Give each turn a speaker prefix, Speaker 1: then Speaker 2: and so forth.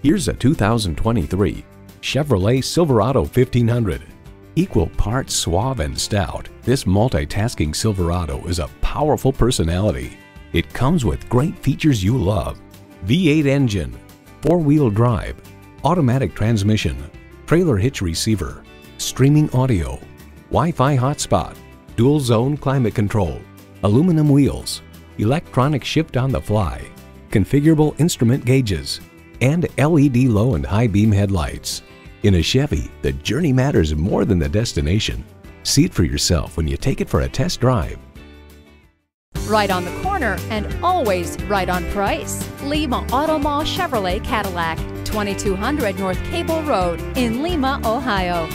Speaker 1: Here's a 2023 Chevrolet Silverado 1500. Equal parts suave and stout, this multitasking Silverado is a powerful personality. It comes with great features you love. V8 engine, four-wheel drive, automatic transmission, trailer hitch receiver, streaming audio, Wi-Fi hotspot, dual zone climate control, aluminum wheels, electronic shift on the fly, configurable instrument gauges, and LED low and high beam headlights. In a Chevy, the journey matters more than the destination. See it for yourself when you take it for a test drive.
Speaker 2: Right on the corner and always right on price. Lima Auto Mall Chevrolet Cadillac, 2200 North Cable Road in Lima, Ohio.